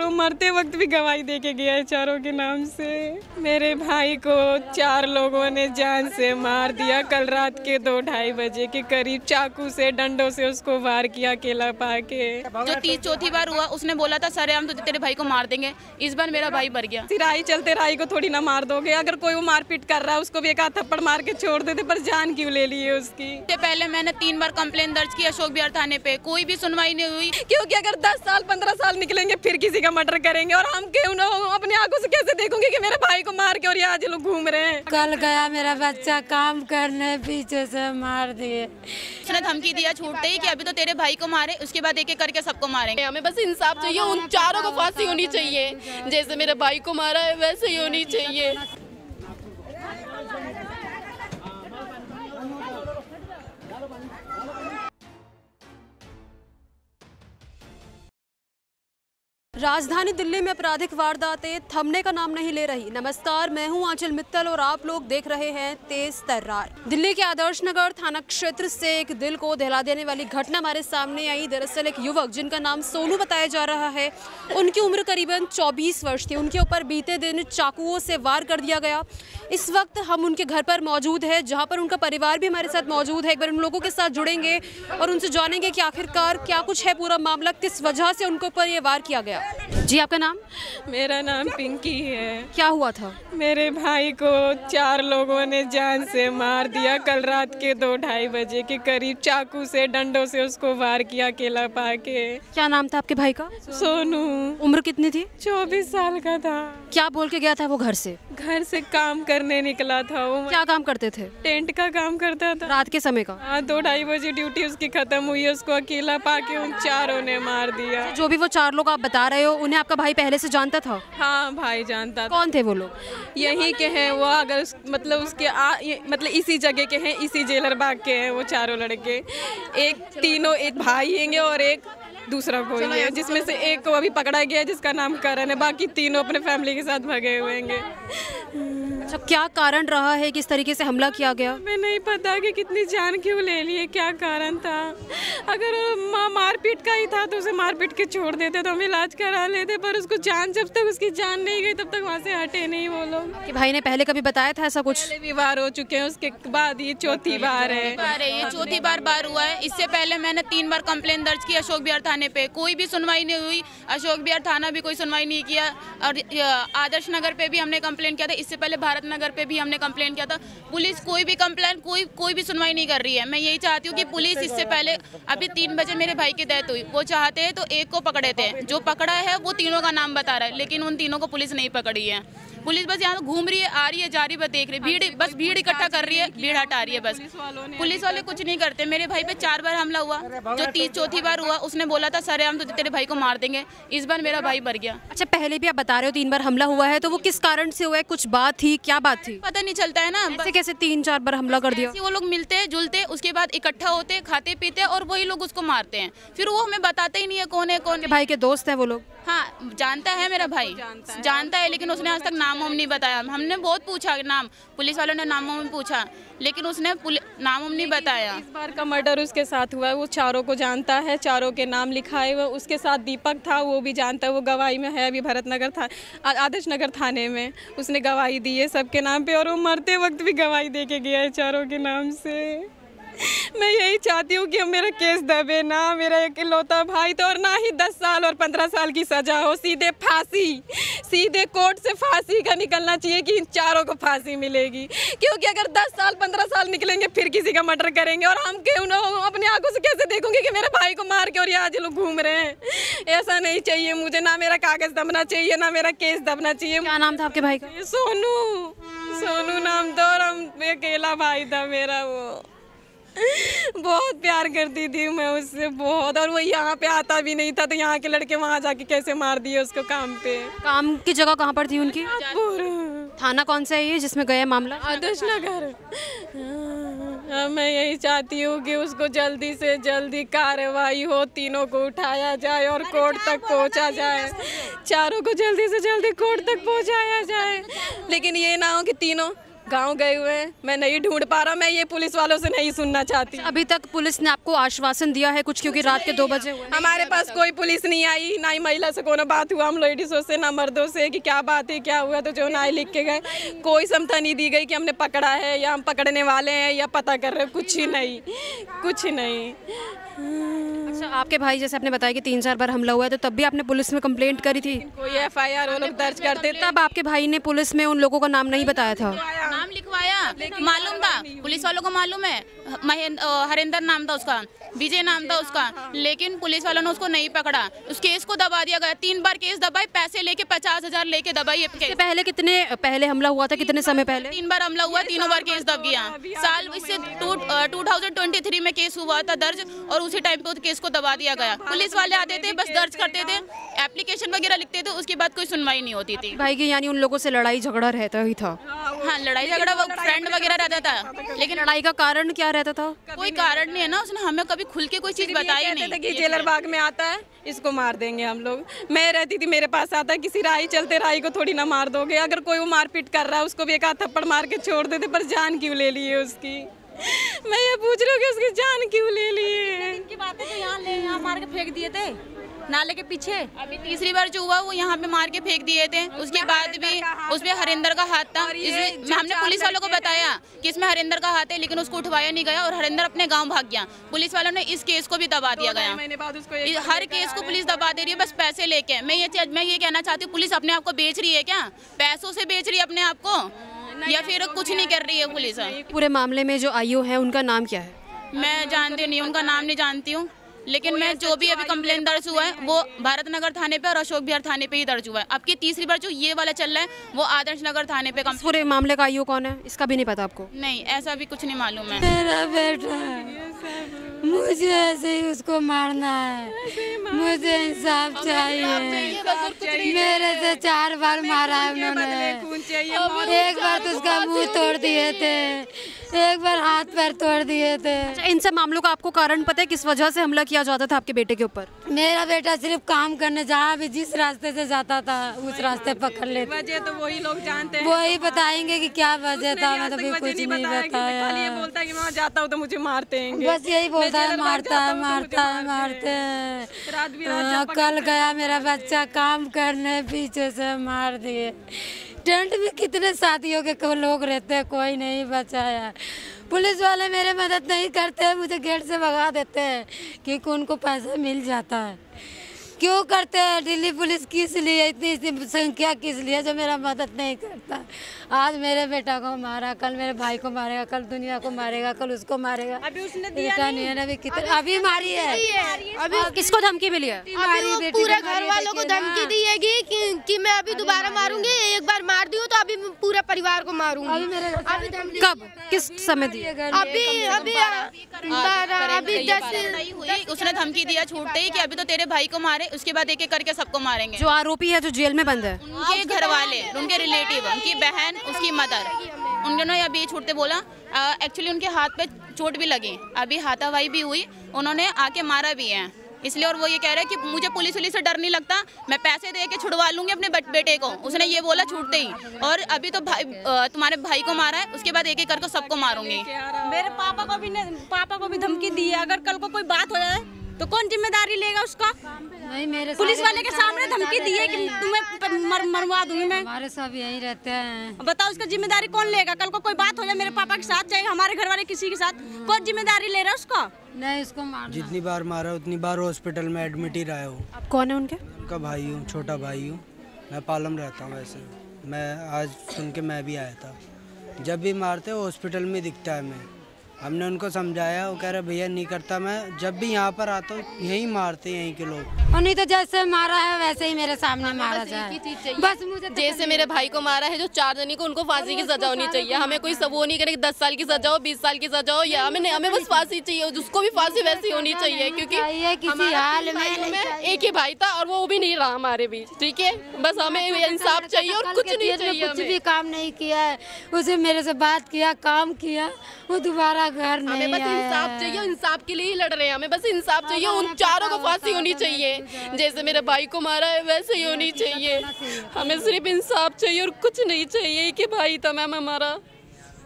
तो मरते वक्त भी गवाही दे के गया है चारों के नाम से। मेरे भाई को चार लोगों ने जान से मार दिया। कल रात के दो ढाई बजे के करीब चाकू से डंडों से उसको वार किया अकेला पाके। जो तीस चौथी बार हुआ उसने बोला था सर हम तो तेरे भाई को मार देंगे। इस बार मेरा भाई मर गया। सिराई चलते राई को थोड़ी ना मार दोगे। अगर कोई वो मारपीट कर रहा है उसको भी एक हाथ थप्पड़ मार के छोड़ देते पर जान क्यों ले लिए उसकी? पहले मैंने तीन बार कंप्लेन दर्ज की अशोक बिहार थाने पे। कोई भी सुनवाई नहीं हुई। क्योंकि अगर 10 साल 15 साल निकलेंगे फिर किसी का मर्डर करेंगे और हम क्यों ना अपनी आँखों से कैसे देखूँगी कि मेरे भाई को मार के और ये आज लोग घूम रहे हैं? कल गया मेरा बच्चा काम करने पीछे से मार दिए। उसने धमकी दिया छूटते ही कि अभी तो तेरे भाई को मारे उसके बाद एक एक करके सबको मारेंगे। हमें बस इंसाफ चाहिए उन चारों को फांसी होनी चाहिए। जैसे मेरे भाई को मारा है वैसे ही होनी चाहिए। राजधानी दिल्ली में आपराधिक वारदातें थमने का नाम नहीं ले रही। नमस्कार, मैं हूँ आंचल मित्तल और आप लोग देख रहे हैं तेज तर्रार। दिल्ली के आदर्श नगर थाना क्षेत्र से एक दिल को दहला देने वाली घटना हमारे सामने आई। दरअसल एक युवक, जिनका नाम सोनू बताया जा रहा है, उनकी उम्र करीबन 24 वर्ष थी। उनके ऊपर बीते दिन चाकुओं से वार कर दिया गया। इस वक्त हम उनके घर पर मौजूद है, जहाँ पर उनका परिवार भी हमारे साथ मौजूद है। एक बार उन लोगों के साथ जुड़ेंगे और उनसे जानेंगे कि आखिरकार क्या कुछ है पूरा मामला, किस वजह से उनके ऊपर ये वार किया गया। जी आपका नाम? मेरा नाम पिंकी है। क्या हुआ था? मेरे भाई को चार लोगों ने जान से मार दिया। कल रात के दो ढाई बजे के करीब चाकू से डंडों से उसको वार किया अकेला पाके। क्या नाम था आपके भाई का? सोनू। उम्र कितनी थी? चौबीस साल का था। क्या बोल के गया था वो घर से? घर से काम करने निकला था वो। क्या काम करते थे? टेंट का काम करता था। रात के समय का? हाँ दो ढाई बजे ड्यूटी उसकी खत्म हुई। उसको अकेला पाके उन चारों ने मार दिया। जो भी वो चार लोग आप बता रहे हो उन्हें आपका भाई पहले से जानता था? हाँ भाई जानता था। कौन थे वो लोग? यहीं के हैं वो अगर उस, मतलब उसके आ, मतलब इसी जगह के हैं इसी जेलर बाग के हैं वो चारों लड़के। एक तीनों एक भाई हैंगे और एक दूसरा कोई है जिसमें से एक को अभी पकड़ा गया है, जिसका नाम करण है। बाकी तीनों अपने फैमिली के साथ भगे हुए हैं। अच्छा क्या कारण रहा है किस तरीके से हमला किया गया? हमें नहीं पता कि कितनी जान क्यों ले लिए क्या कारण था। अगर माँ मारपीट का ही था तो उसे मारपीट के छोड़ देते तो हम इलाज करा लेते पर उसको जान जब तक उसकी जान नहीं गई तब तक वहाँ से हटे नहीं वो लोग। कि भाई ने पहले कभी बताया था ऐसा कुछ? पहले भी बार हो चुके हैं उसके बाद ये चौथी बार है। बार है ये चौथी बार बार हुआ है। इससे पहले मैंने तीन बार कंप्लेन दर्ज की अशोक बिहार थाने पे। कोई भी सुनवाई नहीं हुई। अशोक बिहार थाना भी कोई सुनवाई नहीं किया। और आदर्श नगर पे भी हमने कंप्लेन किया था। इससे पहले भारत नगर पे भी हमने कंप्लेन किया था। पुलिस कोई भी कंप्लेन कोई कोई भी सुनवाई नहीं कर रही है। मैं यही चाहती हूँ कि पुलिस इससे पहले, अभी तीन बजे मेरे भाई की डेथ हुई। वो चाहते हैं तो एक को पकड़े थे। जो पकड़ा है, वो तीनों का नाम बता रहा है। लेकिन उन तीनों को पुलिस नहीं पकड़ी है। पुलिस बस यहाँ घूम रही है, आ रही है, जा रही है देख रही है। भीड़, बस भीड़ इकट्ठा कर रही है, भीड़ हटा रही है, बस। पुलिस वाले कुछ नहीं करते। मेरे भाई पे चार बार हमला हुआ। जो तीस चौथी बार हुआ, उसने बोला था सर हम तो तेरे भाई को मार देंगे। इस बार मेरा भाई मर गया। अच्छा पहले भी आप बता रहे हो तीन बार हमला हुआ है तो वो किस कारण से हुआ है? कुछ बात थी? क्या बात थी? पता नहीं चलता है ना। ऐसे कैसे तीन चार बार हमला कर दिया? वो लोग मिलते जुलते उसके बाद इकट्ठा होते खाते पीते और वही लोग उसको मारते हैं। फिर वो हमें बताते ही नहीं है कौन है कौन भाई के दोस्त है वो लोग? हाँ जानता है मेरा भाई। जानता है। जानता है लेकिन उसने आज तक नाम वाम नहीं बताया। हमने बहुत पूछा नाम। पुलिस वालों ने नाम वाम पूछा लेकिन उसने नाम वाम नहीं बताया। इस बार का मर्डर उसके साथ हुआ है वो चारों को जानता है चारों के नाम लिखा है वो उसके साथ दीपक था वो भी जानता है वो गवाही में है अभी भरत नगर था आदर्श नगर थाने में उसने गवाही दी है सबके नाम पर और वो मरते वक्त भी गवाही दे के गया है चारों के नाम से। मैं यही चाहती हूँ कि मेरा केस दबे ना मेरा एक इकलौता भाई तो और ना ही दस साल और पंद्रह साल की सजा हो सीधे फांसी सीधे कोर्ट से फांसी का निकलना चाहिए कि इन चारों को फांसी मिलेगी। क्योंकि अगर दस साल पंद्रह साल निकलेंगे फिर किसी का मर्डर करेंगे और हम क्यों ना अपनी आँखों से कैसे देखूँगे कि मेरे भाई को मार के और ये आज लोग घूम रहे हैं? ऐसा नहीं चाहिए मुझे ना मेरा कागज़ दबना चाहिए ना मेरा केस दबना चाहिए। क्या नाम था आपके भाई का? सोनू सोनू नाम था और हम अकेला भाई था मेरा वो। बहुत प्यार करती थी मैं उससे बहुत और वो यहाँ पे आता भी नहीं था तो यहाँ के लड़के वहाँ जाके कैसे मार दिए उसको काम पे? काम की जगह कहाँ पर थी उनकी? थाना कौन सा है ये जिसमें गया मामला? आदर्श नगर। हाँ, मैं यही चाहती हूँ कि उसको जल्दी से जल्दी कार्रवाई हो तीनों को उठाया जाए और कोर्ट तक पहुँचा जाए। चारों को जल्दी से जल्दी कोर्ट तक पहुँचाया जाए। लेकिन ये ना हो कि तीनों गाँव गए हुए हैं मैं नहीं ढूंढ पा रहा मैं ये पुलिस वालों से नहीं सुनना चाहती। अभी तक पुलिस ने आपको आश्वासन दिया है कुछ क्योंकि रात के दो बजे हुए। हमारे पास कोई पुलिस नहीं आई ना ही महिला से कोई बात हुआ हम लेडीजों से ना मर्दों से कि क्या बात है क्या हुआ तो जो ना लिख के गए। कोई समता नहीं दी गई कि हमने पकड़ा है या हम पकड़ने वाले हैं या पता कर रहे हैं कुछ ही नहीं कुछ ही नहीं। अच्छा आपके भाई जैसे आपने बताया कि तीन चार बार हमला हुआ है तो तब भी आपने पुलिस में कंप्लेंट करी थी? कोई एफ़ आई आर वो लोग दर्ज करते तब आपके भाई ने पुलिस में उन लोगों का नाम नहीं बताया था? लिखवाया? मालूम था। पुलिस वालों को मालूम है। हरिंदर नाम था उसका। विजय नाम था उसका। लेकिन पुलिस वालों ने उसको नहीं पकड़ा। उस केस को दबा दिया गया। तीन बार केस दबाई पैसे लेके पचास हज़ार लेके दबाई ये पहले कितने पहले हमला हुआ था? कितने समय पहले? तीन बार हमला हुआ तीनों बार केस दब गया। साल इससे टू थाउज़ेंड में केस हुआ था दर्ज और उसी टाइम पे उस केस को दबा दिया गया। पुलिस वाले आते थे बस दर्ज करते थे एप्लीकेशन वगैरह लिखते थे उसके बाद कोई सुनवाई नहीं होती थी। भाई की यानी उन लोगों से लड़ाई झगड़ा रहता ही था। हाँ लड़ाई झगड़ा वो फ्रेंड वगैरह रहता था। लेकिन लड़ाई का कारण क्या रहता था? कोई कारण नहीं है ना उसने हमें कभी खुल के कोई चीज़ बताई कहते थे नहीं कि जेलर बाग में आता है इसको मार देंगे हम लोग। मैं रहती थी मेरे पास आता किसी राही चलते राही को थोड़ी ना मार दोगे। अगर कोई वो मारपीट कर रहा है उसको भी एक आध थप्पड़ मार के छोड़ देते पर जान क्यों ले लिए उसकी? मैं ये पूछ रही हूँ कि उसकी जान क्यों ले लिए की बात तो यहाँ ले यहाँ मार के फेंक दिए थे। नाले के पीछे। अभी तीसरी बार जो हुआ वो यहाँ पे मार के फेंक दिए थे। उसके बाद भी उसमें हरिंदर का हाथ था। इसमें हमने पुलिस वालों को बताया कि इसमें हरिंदर का हाथ है लेकिन उसको उठवाया नहीं गया और हरिंदर अपने गाँव भाग गया। पुलिस वालों ने इस केस को भी दबा दिया गया। हर केस को पुलिस दबा दे रही है बस पैसे लेके। मैं ये मैं ये कहना चाहती हूँ पुलिस अपने आप को बेच रही है क्या? पैसों से बेच रही है अपने आप को? या फिर कुछ नहीं कर रही है पुलिस? पूरे मामले में जो आईओ है उनका नाम क्या है? मैं जानती नहीं हूँ उनका नाम नहीं जानती हूँ। लेकिन मैं जो भी अभी कंप्लेन दर्ज हुआ है वो भारत नगर थाने पे और अशोक बिहार थाने पे ही दर्ज हुआ है। अब की तीसरी बार जो ये वाला चल रहा है वो आदर्श नगर थाने पे कम पूरे मामले का आईओ कौन है? इसका भी नहीं पता आपको। नहीं ऐसा भी कुछ नहीं मालूम है। मेरा बेटा मुझे ऐसे ही उसको मारना है। मुझे इंसाफ चाहिए। मेरे से चार बार मारा है उन्होंने। एक बार तो उसका मुँह तोड़ दिए थे। एक बार हाथ पैर तोड़ दिए थे। अच्छा इन सब मामलों का आपको कारण पता है? किस वजह से हमला किया जाता था आपके बेटे के ऊपर? मेरा बेटा सिर्फ़ काम करने जहाँ भी जिस रास्ते से जाता था उस रास्ते पकड़ लेते। वजह तो वही लोग जानते हैं। वही बताएँगे कि क्या वजह था मैं तो भी कुछ नहीं बताया ये बोलता है कि मैं वहाँ जाता हूँ तो मुझे मारते हैं। बस यही बोलता है मारता है मारता है। मारते हैं रात भी रात हाँ, कल गया मेरा बच्चा काम करने पीछे से मार दिए। टेंट में कितने साथियों के को लोग रहते हैं कोई नहीं बचाया। पुलिस वाले मेरे मदद नहीं करते हैं मुझे गेट से भगा देते हैं क्योंकि उनको पैसा मिल जाता है। क्यों करते हैं? दिल्ली पुलिस किस लिए इतनी इतनी संख्या किस लिए जो मेरा मदद नहीं करता? आज मेरे बेटा को मारा कल मेरे भाई को मारेगा कल दुनिया को मारेगा कल उसको मारेगा। अभी उसने दिया नहीं। है अभी कितने अभी अभी मारी है। अभी किसको धमकी मिली है? पूरे को मारी दी है, को। धमकी कि, कि मैं अभी दोबारा मारूँगी एक बार मार दी हूँ तो अभी मैं पूरे परिवार को मारूँगी। अभी मेरे अभी धमकी कब? किस समय दी? अभी अभी अभी दस उसने धमकी दिया छूटते ही कि अभी तो तेरे भाई को मारे उसके बाद एक एक करके सबको मारेंगे। जो आरोपी है जो जेल में बंद है। उनके घर वाले उनके रिलेटिव उनकी बहन उसकी मदर उन्होंने अभी छूटते बोला। एक्चुअली उनके हाथ पे चोट भी लगी। अभी हाथावाई भी हुई उन्होंने आके मारा भी है। इसलिए और वो ये कह रहे हैं कि मुझे पुलिस वुलिस से डर नहीं लगता मैं पैसे दे के छुड़वा लूँगी अपने बेटे को। उसने ये बोला छूटते ही। और अभी तो भाई तुम्हारे भाई को मारा है उसके बाद एक एक करके सबको मारूँगी। मेरे पापा को भी ने, पापा को भी धमकी दी है। अगर कल को कोई बात हो जाए तो कौन ज़िम्मेदारी लेगा उसका? नहीं मेरे पुलिस वाले के सामने धमकी दी है कि तुम्हें मर, मरवा दूँगी मैं। हमारे सब यही रहते हैं। बताओ उसका ज़िम्मेदारी कौन लेगा? कल को कोई बात हो जाए मेरे पापा के साथ चाहे हमारे घर वाले किसी के साथ कौन ज़िम्मेदारी ले रहा है उसका? नहीं उसको मारना। जितनी बार मारा उतनी बार हॉस्पिटल में एडमिट ही रहा हूँ। कौन है उनके? उनका भाई हूँ छोटा भाई हूँ। मैं पालम रहता हूँ वैसे। मैं आज सुन के मैं भी आया था। जब भी मारते हॉस्पिटल में दिखता है मैं हमने उनको समझाया वो कह रहे भैया नहीं करता मैं। जब भी यहाँ पर आता हूँ यहीं मारते यहीं के लोग। और नहीं तो जैसे मारा है वैसे ही मेरे सामने मारा जाए। बस मुझे तो जैसे मेरे भाई को मारा है जो चार जनी को उनको फांसी की सजा होनी चाहिए। हमें कोई सब वो नहीं करे दस साल की सजा हो बीस साल की सजा हो या हमें हमें बस फांसी चाहिए उसको भी फांसी वैसी होनी चाहिए क्योंकि किसी हाल में एक ही भाई था और वो भी नहीं रहा हमारे बीच ठीक है? बस हमें इंसाफ चाहिए और कुछ नहीं चाहिए कुछ भी काम नहीं किया है। उसे मेरे से बात किया काम किया वो दोबारा घर नहीं हमें बस इंसाफ चाहिए इंसाफ के लिए ही लड़ रहे हैं हमें बस इंसाफ चाहिए उन चारों को फांसी होनी चाहिए। जैसे मेरे भाई को मारा है वैसे ही होनी चाहिए। हमें सिर्फ़ इंसाफ चाहिए और कुछ नहीं चाहिए कि भाई था मैम हमारा।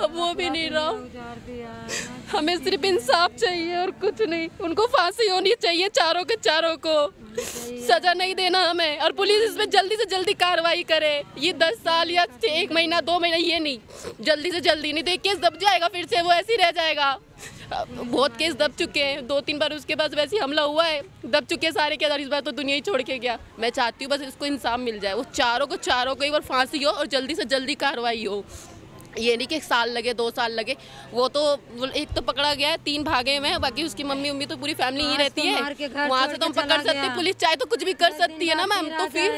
अब वो भी नहीं रहा। हमें सिर्फ़ इंसाफ चाहिए और कुछ नहीं। उनको फांसी होनी चाहिए चारों के चारों को। सजा नहीं देना हमें। और पुलिस इसमें जल्दी से जल्दी कार्रवाई करे। ये दस साल या एक महीना, दो महीना, ये नहीं। जल्दी से जल्दी नहीं। तो ये केस दब जाएगा फिर से, वो ऐसे ही रह जाएगा। बहुत केस दब चुके हैं। दो तीन बार उसके पास वैसे हमला हुआ है। दब चुके हैं सारे और इस बार तो दुनिया ही छोड़ के गया। मैं चाहती हूँ बस इसको इंसाफ मिल जाए। वो चारों को चारों को एक बार फांसी हो और जल्दी से जल्दी कार्रवाई हो। ये नहीं कि एक साल लगे दो साल लगे। वो तो एक तो पकड़ा गया है तीन भागे हुए बाकी उसकी मम्मी उम्मी तो पूरी फैमिली ही रहती तो है। वहाँ से तो हम पकड़ सकते हैं पुलिस चाहे तो कुछ भी कर सकती है ना मैम तो फिर।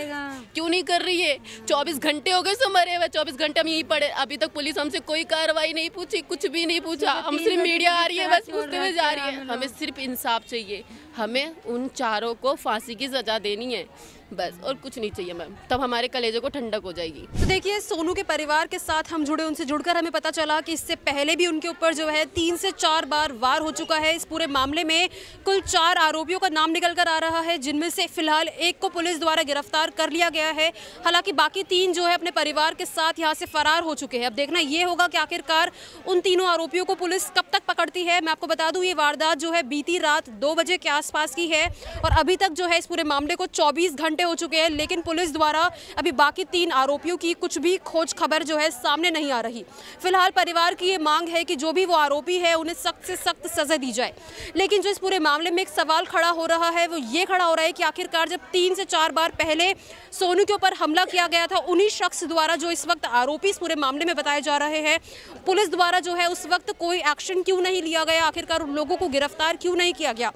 क्यों नहीं कर रही है? चौबीस घंटे हो गए सो मरे हुए चौबीस घंटे हम यहीं पड़े। अभी तक पुलिस हमसे कोई कार्रवाई नहीं पूछी कुछ भी नहीं पूछा। हम सिर्फ़ मीडिया आ रही है बस पूछते हुए जा रही है। हमें सिर्फ़ इंसाफ चाहिए। हमें उन चारों को फांसी की सजा देनी है। बस, और कुछ नहीं चाहिए मैम। तब हमारे कलेजे को ठंडक हो जाएगी। तो देखिए, सोनू के परिवार के साथ हम जुड़े, उनसे जुड़कर हमें पता चला कि इससे पहले भी उनके ऊपर जो है तीन से चार बार वार हो चुका है। इस पूरे मामले में कुल चार आरोपियों का नाम निकल कर आ रहा है, जिनमें से फ़िलहाल एक को पुलिस द्वारा गिरफ़्तार कर लिया गया है। हालाँकि बाकी तीन जो है अपने परिवार के साथ यहाँ से फरार हो चुके हैं। अब देखना ये होगा कि आखिरकार उन तीनों आरोपियों को पुलिस कब तक पकड़ती है। मैं आपको बता दूँ, ये वारदात जो है बीती रात दो बजे के आसपास की है, और अभी तक जो है इस पूरे मामले को 24 घंटे हो चुके हैं, लेकिन पुलिस द्वारा अभी बाकी तीन आरोपियों की कुछ भी खोज खबर जो है सामने नहीं आ रही। फ़िलहाल परिवार की ये मांग है कि जो भी वो आरोपी है, उन्हें सख्त से सख्त सजा दी जाए। लेकिन जो इस पूरे मामले में एक सवाल खड़ा हो रहा है, वो ये खड़ा हो रहा है कि आखिरकार जब तीन से चार बार पहले सोनू के ऊपर हमला किया गया था, उन्हीं शख्स द्वारा जो इस वक्त आरोपी इस पूरे मामले में बताए जा रहे हैं, पुलिस द्वारा जो है उस वक्त कोई एक्शन क्यों नहीं लिया गया? आखिरकार उन लोगों को गिरफ़्तार क्यों नहीं किया गया?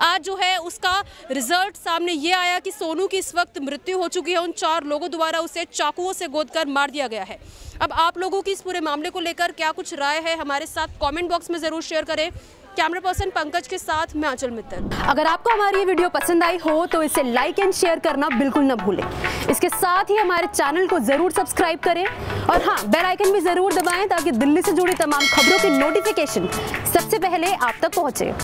आज जो है उसका रिज़ल्ट सामने ये आया कि सोनू की इस वक्त मृत्यु हो चुकी है। उन चार लोगों द्वारा उसे चाकुओं से गोद कर मार दिया गया है। अब आप लोगों की इस पूरे मामले को लेकर क्या कुछ राय है हमारे साथ? कमेंट बॉक्स में ज़रूर शेयर करें। कैमरा पर्सन पंकज के साथ मैं आंचल मित्तल। अगर आपको हमारी ये वीडियो पसंद आई हो तो इसे लाइक एंड शेयर करना बिल्कुल न भूलें। इसके साथ ही हमारे चैनल को ज़रूर सब्सक्राइब करें। और हाँ बेल आइकन भी ज़रूर दबाएँ ताकि दिल्ली से जुड़ी तमाम खबरों की नोटिफिकेशन सबसे पहले आप तक पहुँचे।